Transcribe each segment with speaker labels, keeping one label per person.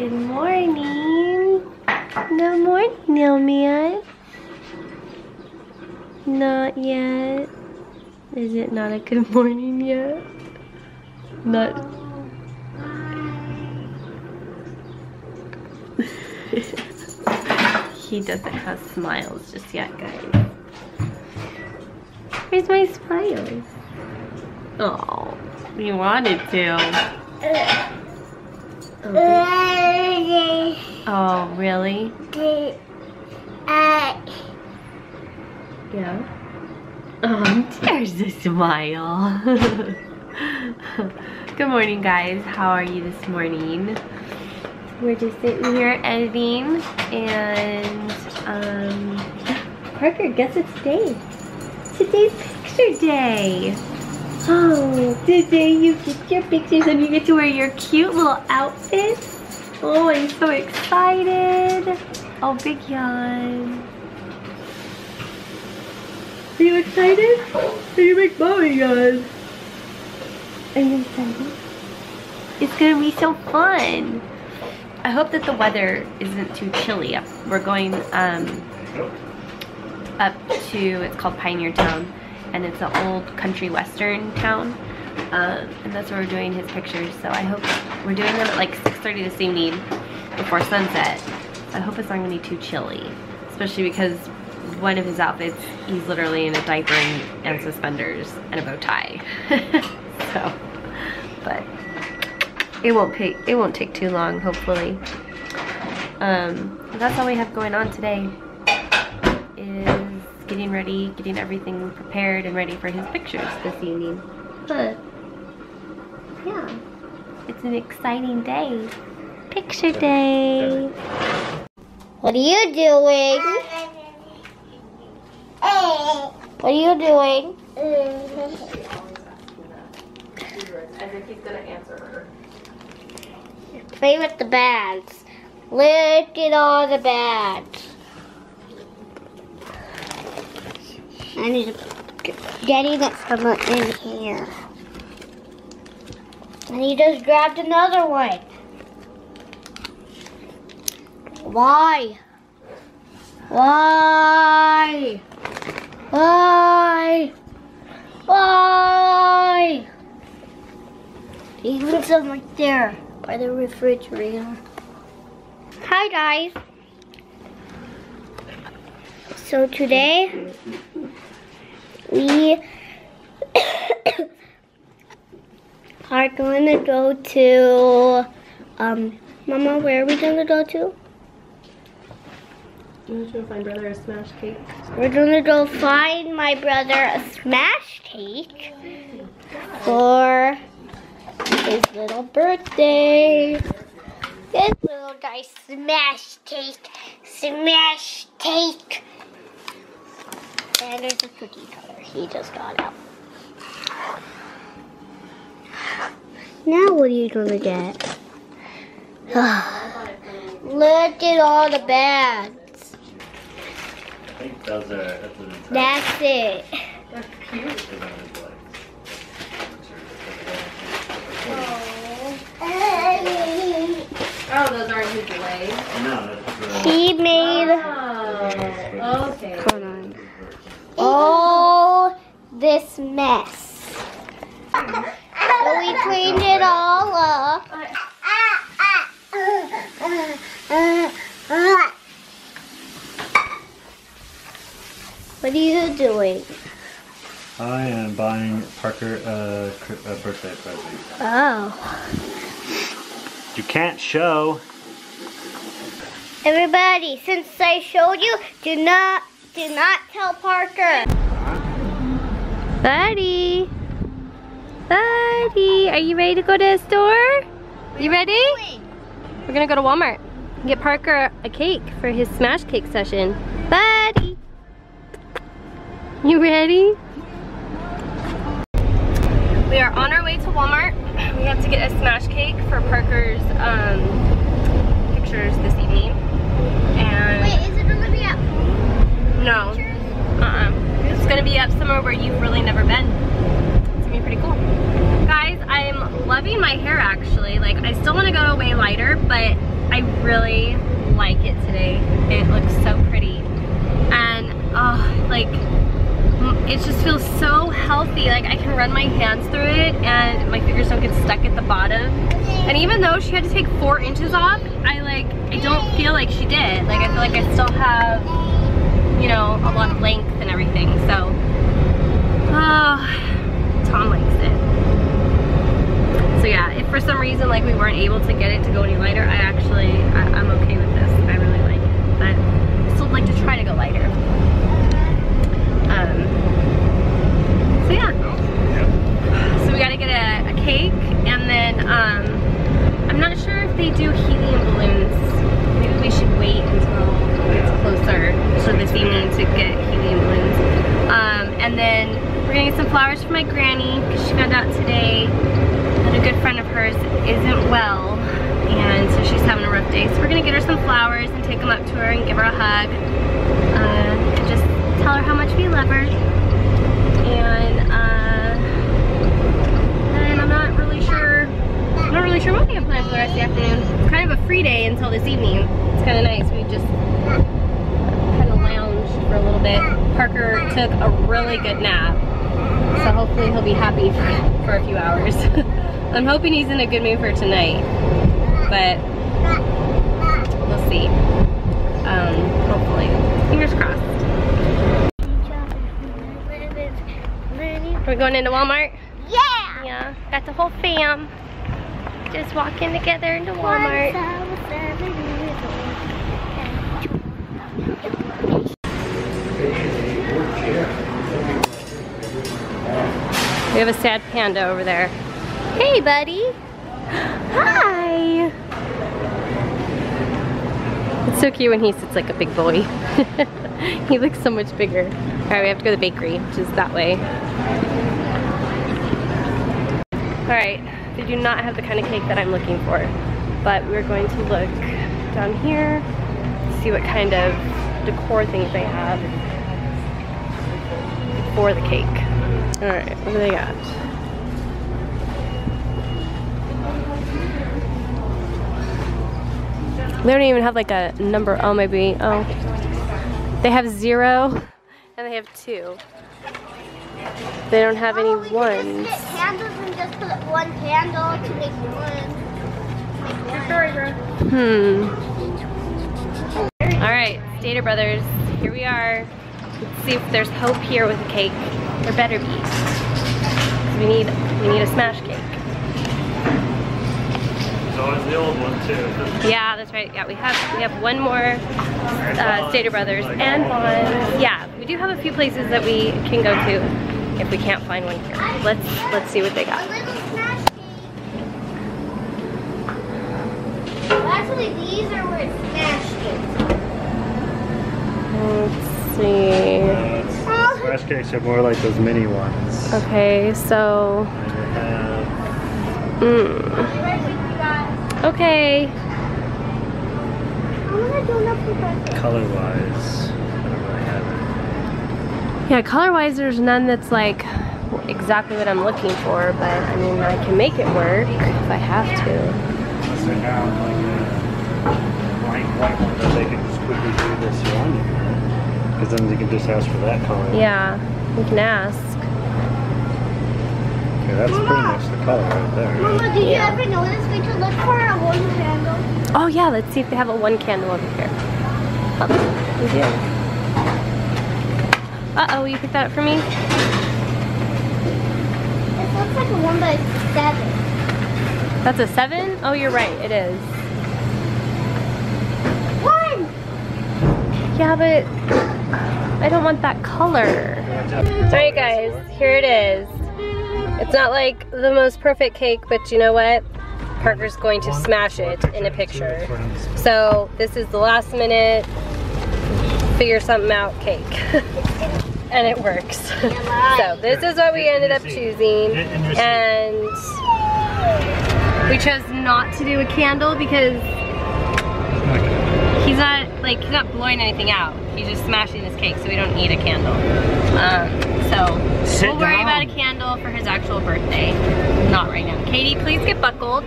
Speaker 1: Good morning. Good morning, Neilman. Not yet. Is it not a good morning yet? Not. he doesn't have smiles just yet, guys. Where's my smiles? Oh, you wanted to. Oh, oh really? Yeah. Oh, there's a smile. Good morning, guys. How are you this morning? We're just sitting here editing, and um, Parker, guess it's today. Today's picture day. Oh, today you get your pictures and you get to wear your cute little outfits. Oh, I'm so excited. Oh, big yawn. Are you excited? Are you make mommy yawn? Are you excited? It's gonna be so fun. I hope that the weather isn't too chilly. We're going um, up to, it's called Pioneer Town, and it's an old country western town. Uh, and that's where we're doing his pictures. So I hope we're doing them at like 6.30 this evening before sunset. I hope it's not gonna be too chilly, especially because one of his outfits, he's literally in a diaper and, and suspenders and a bow tie. so, but it won't take it won't take too long, hopefully. Um, that's all we have going on today. Is getting ready, getting everything prepared and ready for his pictures this evening. But yeah, it's an exciting day. Picture day.
Speaker 2: What are you doing? What are you doing?
Speaker 1: Her.
Speaker 2: Play with the bags. Look at all the bags. I need to Daddy got some in here. And he just grabbed another one. Why? Why? Why? Why? He leaves them right there by the refrigerator. Hi guys. So today we are going to go to um Mama, where are we going to go to?
Speaker 1: You want to find brother a smash cake?
Speaker 2: We're gonna go find my brother a smash cake for his little birthday. This little guy smash cake, smash cake. And there's a cookie cutter he just got out. Now what are you gonna get? Look at all the bags.
Speaker 3: I think those are, that's
Speaker 2: That's it.
Speaker 1: That's cute. Oh, those aren't his legs.
Speaker 3: No, that's
Speaker 2: He made
Speaker 1: Oh, okay.
Speaker 2: Hold on. all this mess. Hmm. So we cleaned it all up. What are you doing?
Speaker 3: I am buying Parker uh, a, a birthday present.
Speaker 2: Oh.
Speaker 3: You can't show.
Speaker 2: Everybody, since I showed you, do not do not tell Parker.
Speaker 1: Buddy. Buddy, are you ready to go to the store? You ready? We're gonna go to Walmart and get Parker a cake for his smash cake session. Buddy. You ready? We are on our way to Walmart. We have to get a smash cake for Parker's um, pictures this evening. And
Speaker 2: Wait, is it gonna be up?
Speaker 1: no, uh-uh. It's gonna be up somewhere where you've really never been. It's gonna be pretty cool. Loving my hair actually. Like, I still wanna go way lighter, but I really like it today. It looks so pretty. And, oh, like, it just feels so healthy. Like, I can run my hands through it and my fingers don't get stuck at the bottom. And even though she had to take four inches off, I, like, I don't feel like she did. Like, I feel like I still have, you know, a lot of length and everything. So, oh, Tom likes it. For some reason like we weren't able to get it to go any lighter, I actually, I, am okay with this. I really like it. But I still like to try to go lighter. Um, so yeah. So we gotta get a, a cake and then um, I'm not sure if they do helium balloons. Maybe we should wait until it's closer for this evening to get helium balloons. Um, and then we're gonna get some flowers for my granny because she found out today that a good friend of hers isn't well and so she's having a rough day. So we're gonna get her some flowers and take them up to her and give her a hug. Uh, and just tell her how much we love her. And, uh, and I'm not really sure, I'm not really sure what we have planned for the rest of the afternoon. It's kind of a free day until this evening. It's kind of nice. We just kind of lounged for a little bit. Parker took a really good nap. So hopefully he'll be happy for, for a few hours. I'm hoping he's in a good mood for tonight, but we'll see. Um, hopefully. Fingers crossed. We're going into Walmart?
Speaker 2: Yeah!
Speaker 1: Yeah, got the whole fam. Just walking together into Walmart. We have a sad panda over there. Hey, buddy. Hi. It's so cute when he sits like a big boy. he looks so much bigger. All right, we have to go to the bakery, which is that way. All right, they do not have the kind of cake that I'm looking for, but we're going to look down here, see what kind of decor things they have for the cake. All right, what do they got? They don't even have like a number. Oh, maybe. Oh. They have zero and they have two. They don't have any
Speaker 2: Oh, we
Speaker 1: ones.
Speaker 2: Just get candles and just put one candle to make one. Make one.
Speaker 1: Hmm. All right, Stater Brothers, here we are. Let's see if there's hope here with a cake. There better be. We need, we need a smash cake.
Speaker 3: There's always the old one too.
Speaker 1: Yeah, that's right. Yeah, we have we have one more uh, Stater Brothers and one. Yeah, we do have a few places that we can go to if we can't find one here. Let's let's see what they got.
Speaker 2: little smash cake. Actually, these are where it's smash cakes.
Speaker 1: Let's see.
Speaker 3: Uh, Smash cakes are more like those mini ones.
Speaker 1: Okay, so
Speaker 3: And they
Speaker 1: mm,
Speaker 2: got.
Speaker 1: Okay.
Speaker 2: I want a donut for breakfast.
Speaker 3: color-wise. I don't really have it.
Speaker 1: Yeah, color-wise, there's none that's like exactly what I'm looking for, but I mean, I can make it work if I have to.
Speaker 3: So now like uh, a blank white one that they can just quickly do this one. Because then they can just ask for that color.
Speaker 1: Yeah, we can ask.
Speaker 3: Okay, that's pretty much the color right there.
Speaker 2: Mama, did
Speaker 1: Yeah.
Speaker 2: you ever notice we could look for a one candle?
Speaker 1: Oh yeah, let's see if they have a one candle over here. Oh, we do. Uh-oh, you picked that up for me?
Speaker 2: It looks like a one by seven.
Speaker 1: That's a seven? Oh, you're right, it is.
Speaker 2: One!
Speaker 1: Yeah, but I don't want that color. Alright guys, here it is. It's not like the most perfect cake, but you know what? Parker's going to smash it in a picture. So this is the last minute figure something out cake. and it works. so this is what we ended up choosing. And we chose not to do a candle because he's not like he's not blowing anything out. He's just smashing this cake, so we don't need a candle. Um, so
Speaker 3: Sit
Speaker 1: we'll worry
Speaker 3: down.
Speaker 1: about a candle for his actual birthday. Not right now. Katie, please get buckled.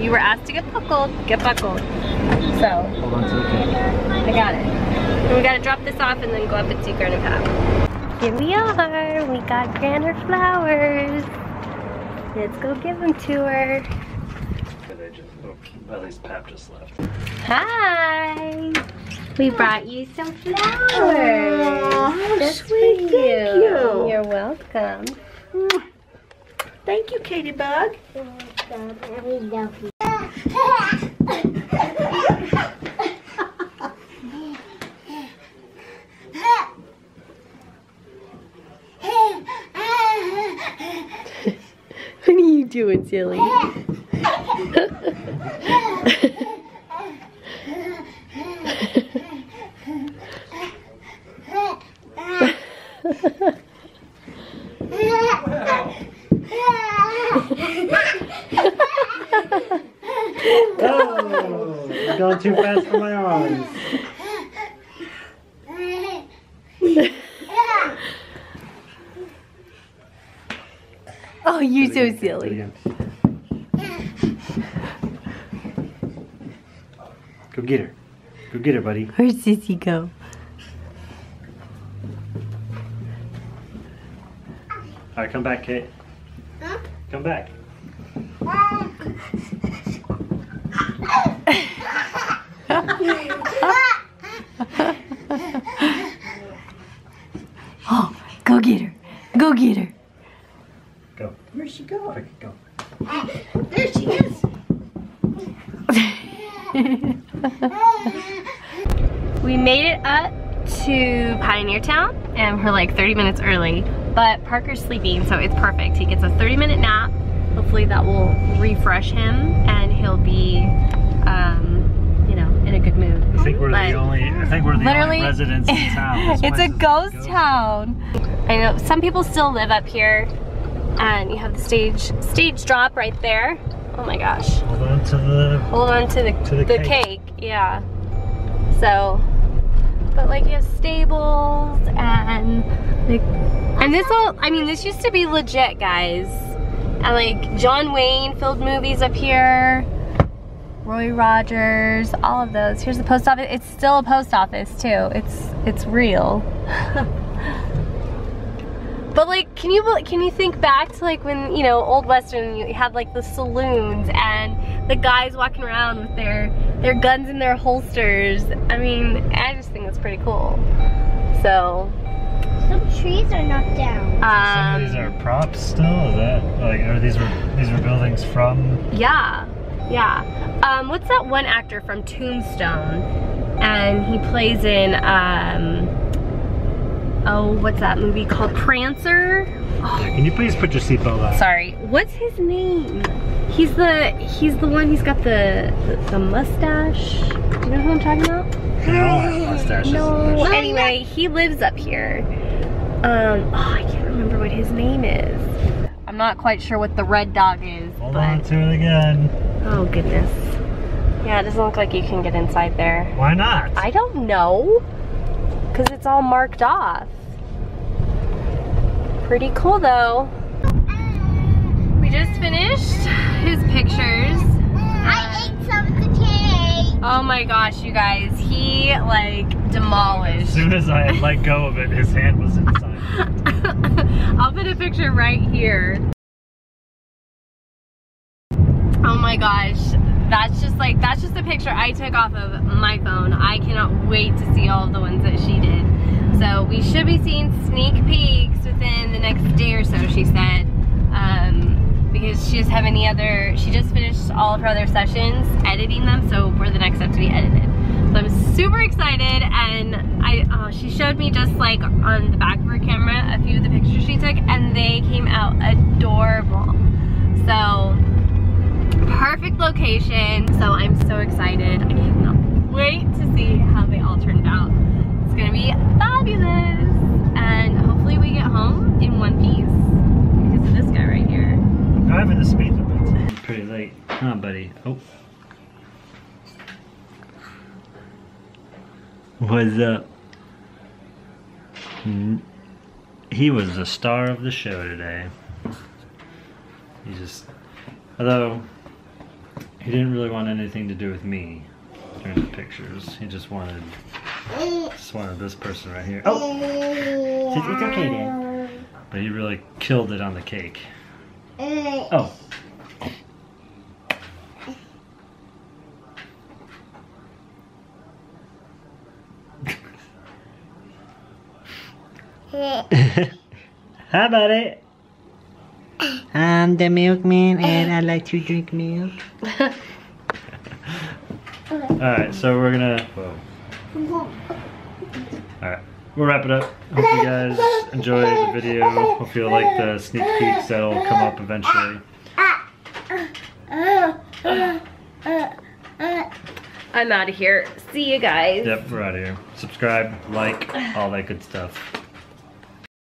Speaker 1: You were asked to get buckled. Get buckled. So
Speaker 3: Hold on to the cake.
Speaker 1: I got it. And we gotta drop this off and then go up and see Garden Path. Here we are. We got Granner flowers. Let's go give them to her.
Speaker 3: They at least Pap just left.
Speaker 1: Hi. We brought you some flowers.
Speaker 4: Aw,
Speaker 1: Just for
Speaker 4: sweet, thank you.
Speaker 1: You're welcome.
Speaker 4: Thank you, Katie Bug.
Speaker 1: What are you doing, silly?
Speaker 3: Oh, you're going too fast for my arms.
Speaker 1: Oh, you're so
Speaker 3: again,
Speaker 1: silly.
Speaker 3: Go get her. Go get her, buddy.
Speaker 1: Where's Sissy go?
Speaker 3: All right, come back, Kate. Come back.
Speaker 1: Oh, go get her. Go get her.
Speaker 3: Go.
Speaker 4: Where'd she go?
Speaker 3: Quick, go.
Speaker 4: There she is.
Speaker 1: We made it up to Pioneer Town and we're like 30 minutes early, but Parker's sleeping, so it's perfect. He gets a 30 minute nap. Hopefully that will refresh him and he'll be, um, you know, in a good mood.
Speaker 3: I think we're
Speaker 1: But-
Speaker 3: the only. I think we're the
Speaker 1: Literally,
Speaker 3: only residents in town.
Speaker 1: It's a
Speaker 3: is
Speaker 1: ghost town. I know some people still live up here, and you have the stage stage drop right there. Oh my gosh!
Speaker 3: Hold on to the.
Speaker 1: Hold on to the
Speaker 3: To the
Speaker 1: the
Speaker 3: cake.
Speaker 1: cake. Yeah. So, but like you have stables and like, and this all. I mean, this used to be legit, guys. And like John Wayne filmed movies up here. Roy Rogers, all of those. Here's the post office. It's still a post office too. It's it's real. but like, can you can you think back to like when you know old western you had like the saloons and the guys walking around with their their guns in their holsters. I mean, I just think it's pretty cool. So,
Speaker 2: Some trees are knocked down.
Speaker 3: Some of these
Speaker 1: um,
Speaker 3: are props still. Is that like? Are these were these were buildings from?
Speaker 1: Yeah, yeah. Um, what's that one actor from Tombstone? And he plays in, um, oh, what's that movie called? Prancer?
Speaker 3: Can you please put your seatbelt on?
Speaker 1: Sorry, what's his name? He's the, he's the one, he's got the, the, the mustache. Do you know who I'm talking about?
Speaker 3: Have.
Speaker 1: No. Anyway, he lives up here. Um, oh, I can't remember what his name is. I'm not quite sure what the red dog is,
Speaker 3: Hold
Speaker 1: but,
Speaker 3: on to it again.
Speaker 1: Oh goodness. Yeah, it doesn't look like you can get inside there.
Speaker 3: Why not?
Speaker 1: I don't know. Because it's all marked off. Pretty cool though. We just finished his pictures.
Speaker 2: I ate some of the cake.
Speaker 1: Oh my gosh, you guys. He like demolished.
Speaker 3: As soon as I let go of it, his hand was inside.
Speaker 1: I'll put a picture right here. Oh my gosh. That's just like, that's just a picture I took off of my phone. I cannot wait to see all the ones that she did. So we should be seeing sneak peeks within the next day or so, she said. Um, because she doesn't have any other, she just finished all of her other sessions, editing them, so we're the next step to be edited. So I'm super excited and I, oh, she showed me just like on the back of her camera a few of the pictures she took and they came out adorable. So perfect location. So I'm so excited. I cannot wait to see how they all turned out. It's gonna be fabulous. And hopefully we get home in one piece because of this guy right here.
Speaker 3: I'm driving the speed limit. Pretty late. Huh, buddy? Oh. What's up? Hmm. He was the star of the show today. He just, although he didn't really want anything to do with me. Here's the pictures. He just wanted, just wanted this person right here. Oh, it's, it's okay, Dad. But he really killed it on the cake. Oh. oh. Hi, buddy. I'm the milkman and I like to drink milk. Alright, so we're gonna. Whoa. Alright, we'll wrap it up. Hope you guys enjoyed the video. Hope you like the sneak peeks that'll come up eventually.
Speaker 1: I'm out of here. See you guys.
Speaker 3: Yep, we're out of here. Subscribe, like, all that good stuff.